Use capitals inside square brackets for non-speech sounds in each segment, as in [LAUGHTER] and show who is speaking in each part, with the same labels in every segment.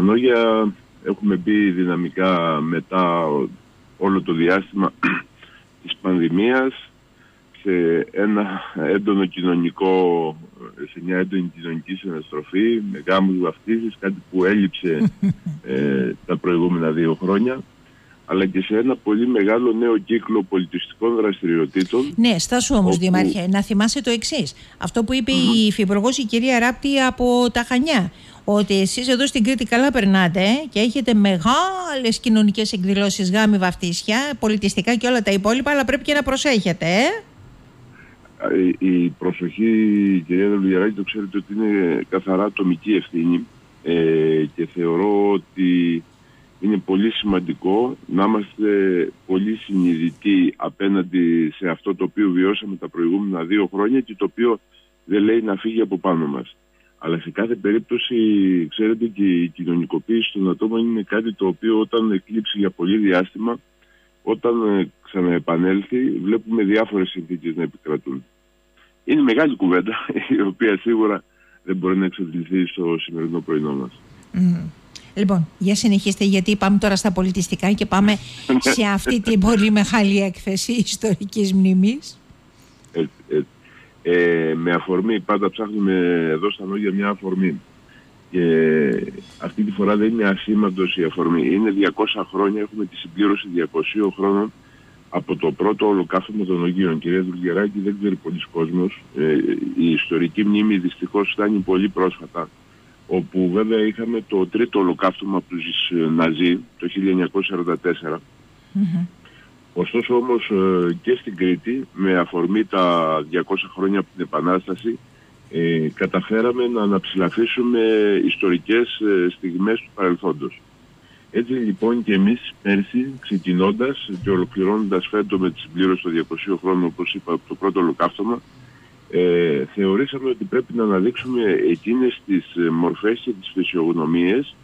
Speaker 1: Στα Νόγια έχουμε μπει δυναμικά μετά όλο το διάστημα [CLEARS THROAT] της πανδημίας σε ένα έντονο κοινωνικό, σε μια έντονη κοινωνική συναστροφή με γάμους βαφτίσεις, κάτι που έλειψε [LAUGHS] ε, τα προηγούμενα δύο χρόνια αλλά και σε ένα πολύ μεγάλο νέο κύκλο πολιτιστικών δραστηριοτήτων.
Speaker 2: Ναι, στάσου όμως όπου... Δήμαρχε, να θυμάσαι το εξής. Αυτό που είπε η Υφυπουργός η κυρία Ράπτη από τα Χανιά, ότι εσείς εδώ στην Κρήτη καλά περνάτε και έχετε μεγάλες κοινωνικές εκδηλώσεις, γάμοι, βαφτίσια, πολιτιστικά και όλα τα υπόλοιπα, αλλά πρέπει και να προσέχετε, ε;
Speaker 1: Η προσοχή, κυρία Δελουγεράκη, το ξέρετε ότι είναι καθαρά ατομική ευθύνη ε, και θεωρώ ότι είναι πολύ σημαντικό να είμαστε πολύ συνειδητοί απέναντι σε αυτό το οποίο βιώσαμε τα προηγούμενα δύο χρόνια και το οποίο δεν λέει να φύγει από πάνω μας. Αλλά σε κάθε περίπτωση, ξέρετε, και η κοινωνικοποίηση των ατόμων είναι κάτι το οποίο όταν εκλείψει για πολύ διάστημα, όταν ε, ξαναεπανέλθει, βλέπουμε διάφορες συνθήκες να επικρατούν. Είναι μεγάλη κουβέντα, η οποία σίγουρα δεν μπορεί να εξαντληθεί στο σημερινό πρωινό μας.
Speaker 2: Λοιπόν, για συνεχίστε γιατί πάμε τώρα στα πολιτιστικά και πάμε σε αυτή την πολύ μεγάλη έκθεση ιστορικής μνήμης.
Speaker 1: Ε, ε, ε, με αφορμή, πάντα ψάχνουμε εδώ στα λόγια μια αφορμή. Και αυτή τη φορά δεν είναι ασήμαντος η αφορμή. Είναι 200 χρόνια, έχουμε τη συμπλήρωση 200 χρόνων από το πρώτο ολοκαύτωμα των Ογείων. Κυρία Δουλγεράκη, δεν ξέρει πολλοί κόσμος. Ε, η ιστορική μνήμη δυστυχώς φτάνει πολύ πρόσφατα όπου βέβαια είχαμε το τρίτο ολοκαύτωμα από τους Ναζί το 1944. Mm-hmm. Ωστόσο όμως ε, και στην Κρήτη με αφορμή τα 200 χρόνια από την Επανάσταση ε, καταφέραμε να αναψηλαφίσουμε ιστορικές ε, στιγμές του παρελθόντος. Έτσι λοιπόν και εμείς πέρσι ξεκινώντας και ολοκληρώνοντας φέτο με τη συμπλήρωση των 200 χρόνων όπως είπα από το πρώτο ολοκαύτωμα ε, θεωρήσαμε ότι πρέπει να αναδείξουμε εκείνες τις ε, μορφές και τις φυσιογνωμίες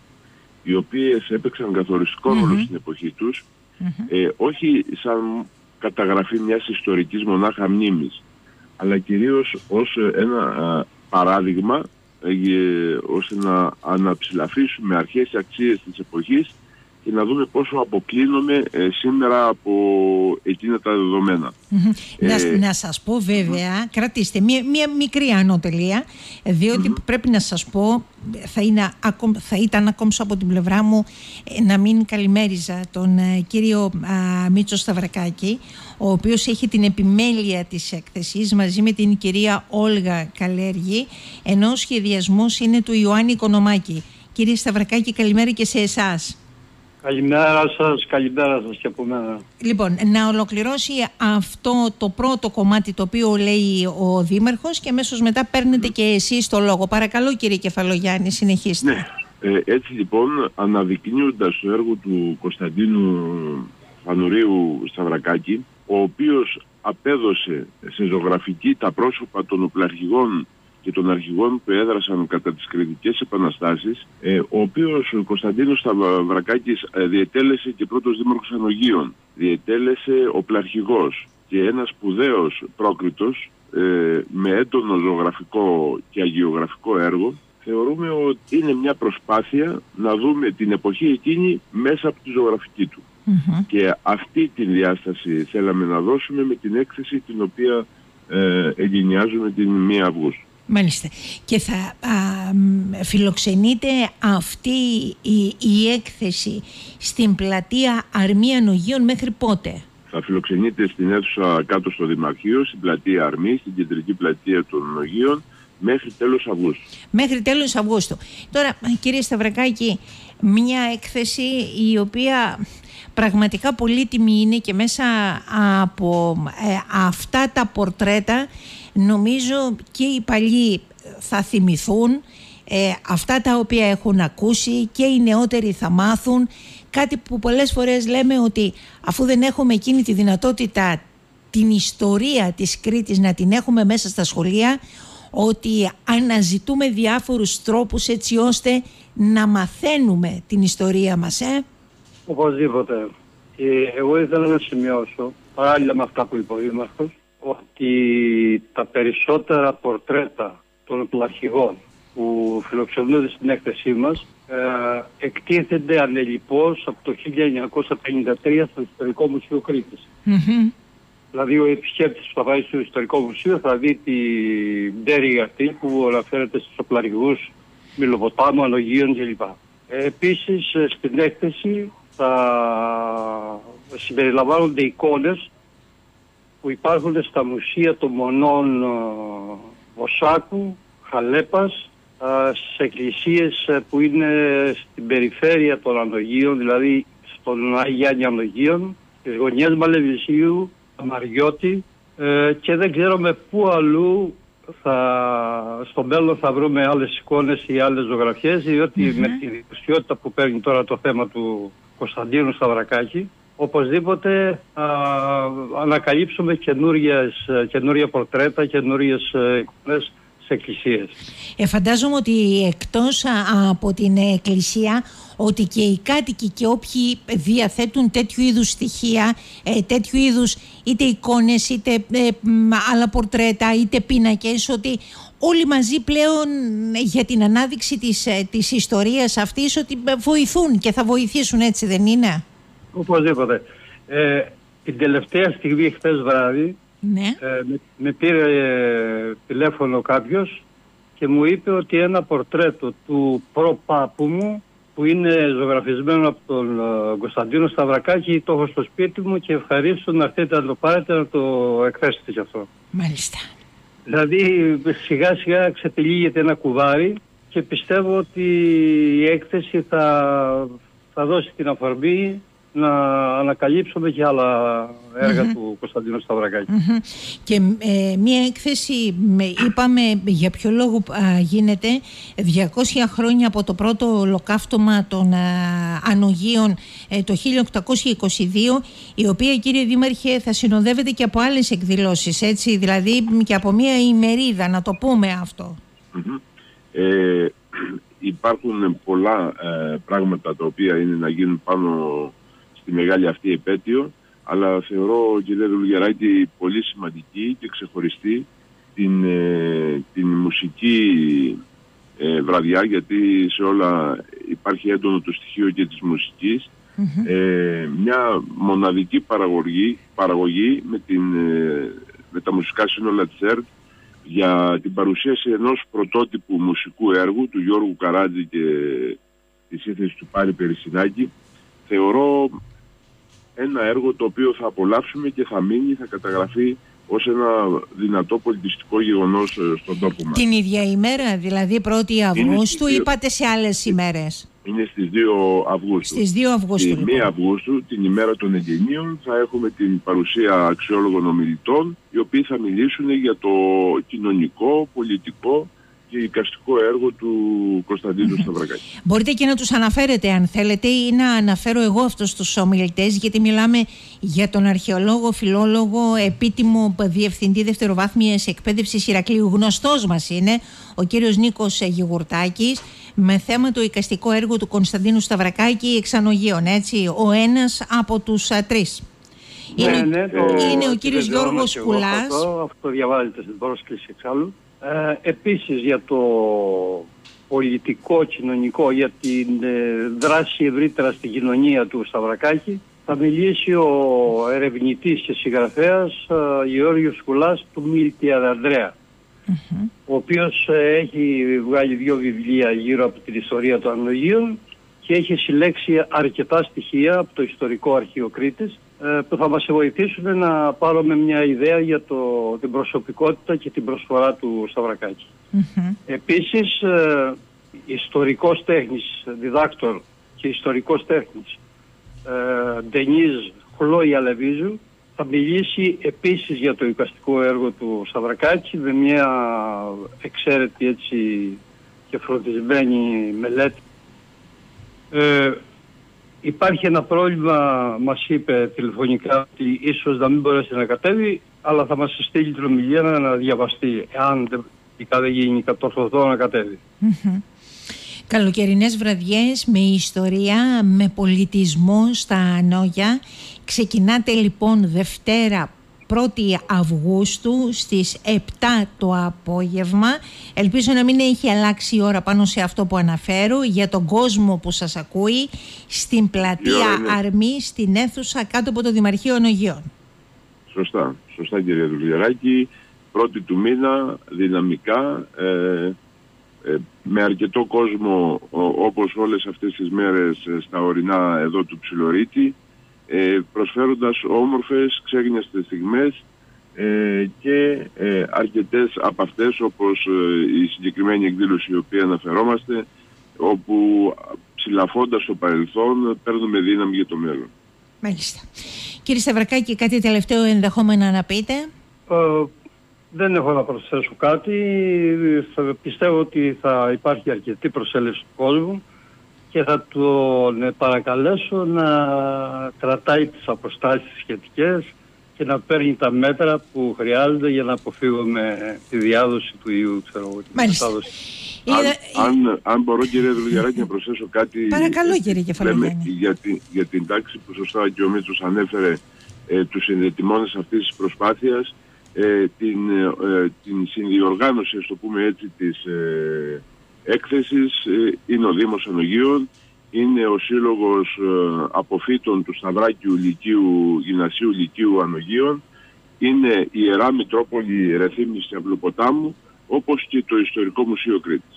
Speaker 1: οι οποίες έπαιξαν καθοριστικό ρόλο στην εποχή τους ε, όχι σαν καταγραφή μιας ιστορικής μονάχα μνήμης αλλά κυρίως ως ένα παράδειγμα ε, ώστε να αναψηλαφίσουμε αρχές αξίες της εποχής και να δούμε πόσο αποκλίνουμε ε, σήμερα από εκείνα τα δεδομένα.
Speaker 2: Ε, να, να σας πω βέβαια, κρατήστε μία, μία μικρή ανώτελεια, διότι πρέπει να σας πω, θα, είναι, θα ήταν ακόμη από την πλευρά μου ε, να μην καλημέριζα τον κύριο α, Μίτσο Σταυρακάκη, ο οποίος έχει την επιμέλεια της έκθεσης μαζί με την κυρία Όλγα Καλέργη, ενώ ο σχεδιασμός είναι του Ιωάννη Οικονομάκη. Κύριε Σταυρακάκη, καλημέρα και σε εσάς.
Speaker 3: Καλημέρα σας, καλημέρα σας και από μένα.
Speaker 2: Λοιπόν, να ολοκληρώσει αυτό το πρώτο κομμάτι το οποίο λέει ο Δήμαρχος και αμέσως μετά παίρνετε και εσείς το λόγο. Παρακαλώ κύριε Κεφαλογιάννη, συνεχίστε.
Speaker 1: Ναι, ε, έτσι λοιπόν αναδεικνύοντας το έργο του Κωνσταντίνου Φανουρίου Σταυρακάκη, ο οποίος απέδωσε σε ζωγραφική τα πρόσωπα των οπλαρχηγών και των αρχηγών που έδρασαν κατά τις κριτικές επαναστάσεις, ε, ο οποίος ο Κωνσταντίνος Σταυρακάκης ε, διετέλεσε και πρώτος δήμαρχος Ανογείων. Διετέλεσε ο πλαρχηγός και ένας σπουδαίος πρόκριτος ε, με έντονο ζωγραφικό και αγιογραφικό έργο θεωρούμε ότι είναι μια προσπάθεια να δούμε την εποχή εκείνη μέσα από τη ζωγραφική του. Και αυτή τη διάσταση θέλαμε να δώσουμε με την έκθεση την οποία ε, εγκαινιάζουμε την 1 Αυγούστου.
Speaker 2: Μάλιστα. Και θα α, φιλοξενείται αυτή η, η έκθεση στην πλατεία Αρμία Νογίων μέχρι πότε;
Speaker 1: Θα φιλοξενείται στην αίθουσα κάτω στο Δημαρχείο, στην πλατεία Αρμή, στην κεντρική πλατεία των Νογίων, μέχρι τέλος Αυγούστου.
Speaker 2: Μέχρι τέλος Αυγούστου. Τώρα, κύριε Σταυρακάκη, μια έκθεση η οποία πραγματικά πολύτιμη είναι και μέσα από ε, αυτά τα πορτρέτα νομίζω και οι παλιοί θα θυμηθούν ε, αυτά τα οποία έχουν ακούσει και οι νεότεροι θα μάθουν. Κάτι που πολλές φορές λέμε ότι αφού δεν έχουμε εκείνη τη δυνατότητα την ιστορία της Κρήτης να την έχουμε μέσα στα σχολεία ότι αναζητούμε διάφορους τρόπους έτσι ώστε να μαθαίνουμε την ιστορία μας ε;
Speaker 3: Οπωσδήποτε. Ε, εγώ ήθελα να σημειώσω παράλληλα με αυτά που είπε ο Δήμαρχος ότι τα περισσότερα πορτρέτα των πλαρχηγών που φιλοξενούνται στην έκθεσή μας ε, εκτίθενται ανελιπώς από το 1953 στο Ιστορικό Μουσείο Κρήτης. Δηλαδή ο επισκέπτης που θα πάει στο Ιστορικό Μουσείο θα δει την πτέρυγα αυτή που αναφέρεται στους οπλαργούς Μιλοποτάμου, Ανογίων κλπ. Ε, επίσης ε, στην έκθεση θα συμπεριλαμβάνονται εικόνες που υπάρχουν στα μουσεία των μονών Βοσάκου, Χαλέπας, στις εκκλησίες ε, που είναι στην περιφέρεια των Ανογίων, δηλαδή στον Άγιάννη Ανογίων, στις γωνιές Μαλεβισίου, Μαριώτη ε, και δεν ξέρουμε πού αλλού θα, στο μέλλον θα βρούμε άλλες εικόνες ή άλλες ζωγραφιές διότι με τη δημοσιότητα που παίρνει τώρα το θέμα του Κωνσταντίνου Σταυρακάκη οπωσδήποτε α, ανακαλύψουμε καινούργια πορτρέτα, καινούριες ε, εικόνες σε εκκλησίες.
Speaker 2: Ε, φαντάζομαι ότι εκτός από την εκκλησία ότι και οι κάτοικοι και όποιοι διαθέτουν τέτοιου είδους στοιχεία, ε, τέτοιου είδους είτε εικόνες, είτε ε, άλλα πορτρέτα, είτε πίνακες, ότι όλοι μαζί πλέον για την ανάδειξη της, ε, της ιστορίας αυτής ότι βοηθούν και θα βοηθήσουν έτσι δεν είναι;
Speaker 3: Οπωσδήποτε. Ε, την τελευταία στιγμή χθες βράδυ
Speaker 2: ναι.
Speaker 3: με, με, πήρε τηλέφωνο κάποιος και μου είπε ότι ένα πορτρέτο του προπάπου μου που είναι ζωγραφισμένο από τον uh, Κωνσταντίνο Σταυρακάκη το έχω στο σπίτι μου και ευχαρίστω να έρθετε να το πάρετε να το εκθέσετε κι αυτό.
Speaker 2: Μάλιστα.
Speaker 3: Δηλαδή σιγά σιγά ξετυλίγεται ένα κουβάρι και πιστεύω ότι η έκθεση θα, θα δώσει την αφορμή να ανακαλύψουμε και άλλα του Κωνσταντίνου Σταυρακάκη.
Speaker 2: Και ε, μία έκθεση, είπαμε για ποιο λόγο γίνεται 200 χρόνια από το πρώτο ολοκαύτωμα των α, Ανογίων ε, το 1822 η οποία κύριε Δήμαρχε θα συνοδεύεται και από άλλες εκδηλώσεις έτσι δηλαδή και από μία ημερίδα να το πούμε αυτό.
Speaker 1: Ε, [CLEARS THROAT] υπάρχουν πολλά ε, πράγματα τα οποία είναι να γίνουν πάνω τη μεγάλη αυτή επέτειο, αλλά θεωρώ, κύριε Δουλγεράκη, πολύ σημαντική και ξεχωριστή την, ε, την μουσική ε, βραδιά, γιατί σε όλα υπάρχει έντονο το στοιχείο και της μουσικης ε, μια μοναδική παραγωγή, παραγωγή με, την, με τα μουσικά σύνολα της ΕΡΤ για την παρουσίαση ενός πρωτότυπου μουσικού έργου του Γιώργου Καράτζη και της σύνθεσης του Πάρη Περισσινάκη θεωρώ ένα έργο το οποίο θα απολαύσουμε και θα μείνει, θα καταγραφεί ως ένα δυνατό πολιτιστικό γεγονός ε, στον τόπο μας.
Speaker 2: Την ίδια ημέρα, δηλαδή 1η Αυγούστου, είπατε σε άλλες ημέρες.
Speaker 1: Είναι στις 2 Αυγούστου.
Speaker 2: Στις 2 Αυγούστου.
Speaker 1: Στη 1 λοιπόν. Αυγούστου, την ημέρα των εγγενείων, θα έχουμε την παρουσία αξιόλογων ομιλητών, οι οποίοι θα μιλήσουν για το κοινωνικό, πολιτικό και οικαστικό έργο του Κωνσταντίνου Σταυρακάκη.
Speaker 2: Μπορείτε και να τους αναφέρετε αν θέλετε ή να αναφέρω εγώ αυτούς τους ομιλητές γιατί μιλάμε για τον αρχαιολόγο, φιλόλογο, επίτιμο διευθυντή δευτεροβάθμιας εκπαίδευσης Ηρακλείου. Γνωστός μας είναι ο κύριος Νίκος Γιγουρτάκης με θέμα το οικαστικό έργο του Κωνσταντίνου Σταυρακάκη εξανογίων, έτσι, ο ένας από τους τρεις.
Speaker 3: Ναι, είναι, ναι, το
Speaker 2: είναι ο κύριος Γιώργος Κουλάς.
Speaker 3: Αυτό, αυτό διαβάζετε στην πρόσκληση εξάλλου. Ε, επίσης για το πολιτικό, κοινωνικό, για την ε, δράση ευρύτερα στην κοινωνία του Σταυρακάκη θα μιλήσει ο ερευνητής και συγγραφέας ε, Γεώργιος Σκουλάς του Μίλτια ο οποίος ε, έχει βγάλει δύο βιβλία γύρω από την ιστορία των Ανογίων και έχει συλλέξει αρκετά στοιχεία από το ιστορικό αρχείο Κρήτης ε, που θα μας βοηθήσουν να πάρουμε μια ιδέα για το, την προσωπικότητα και την προσφορά του Σταυρακάκη. Mm-hmm. Επίσης, ε, ιστορικός τέχνης, διδάκτορ και ιστορικός τέχνης ε, Ντενίζ Χλόια Λεβίζου θα μιλήσει επίσης για το οικαστικό έργο του Σταυρακάκη με μια εξαίρετη έτσι και φροντισμένη μελέτη. Ε, Υπάρχει ένα πρόβλημα, μας είπε τηλεφωνικά ότι ίσως να μην μπορέσει να κατέβει, αλλά θα μας στείλει την ομιλία να διαβαστεί, εάν δεν γίνει κατορθωτό να κατέβει.
Speaker 2: Καλοκαιρινές βραδιές με ιστορία, με πολιτισμό στα Ανόγια. Ξεκινάτε λοιπόν Δευτέρα 1η Αυγούστου στις 7 το απόγευμα. Ελπίζω να μην έχει αλλάξει η ώρα πάνω σε αυτό που αναφέρω για τον κόσμο που σας ακούει στην πλατεία Αρμή στην αίθουσα κάτω από το Δημαρχείο Ονογιών.
Speaker 1: Σωστά, σωστά κύριε Δουλγεράκη. Πρώτη του μήνα, δυναμικά, ε, ε, με αρκετό κόσμο όπως όλες αυτές τις μέρες ε, στα ορεινά εδώ του Ψιλορίτη ε, προσφέροντας όμορφες ξέγνιαστες στιγμές ε, και ε, αρκετές από αυτές όπως ε, η συγκεκριμένη εκδήλωση η οποία αναφερόμαστε όπου ψηλαφώντας το παρελθόν παίρνουμε δύναμη για το μέλλον.
Speaker 2: Μάλιστα. Κύριε Σταυρακάκη, κάτι τελευταίο ενδεχόμενα να πείτε;
Speaker 3: δεν έχω να προσθέσω κάτι. Θα, πιστεύω ότι θα υπάρχει αρκετή προσέλευση του κόσμου και θα τον παρακαλέσω να κρατάει τις αποστάσεις σχετικές και να παίρνει τα μέτρα που χρειάζονται για να αποφύγουμε τη διάδοση του ιού, ξέρω εγώ,
Speaker 1: αν, αν, αν μπορώ κύριε Δουλγεράκη να προσθέσω κάτι.
Speaker 2: Παρακαλώ κύριε
Speaker 1: για, την, για την τάξη που σωστά και ο Μίτσος ανέφερε ε, τους συνδετημόνες αυτής της προσπάθειας ε, την, ε, την συνδιοργάνωση, ας το πούμε έτσι, της ε, έκθεσης ε, είναι ο Δήμος Ανογίων, είναι ο Σύλλογος ε, Αποφύτων του Σταυράκιου Λυκείου, Γυμνασίου Λυκείου Ανογίων, είναι η Ιερά Μητρόπολη Ρεθύμνης Αυλοποτάμου, όπως και το Ιστορικό Μουσείο Κρήτης.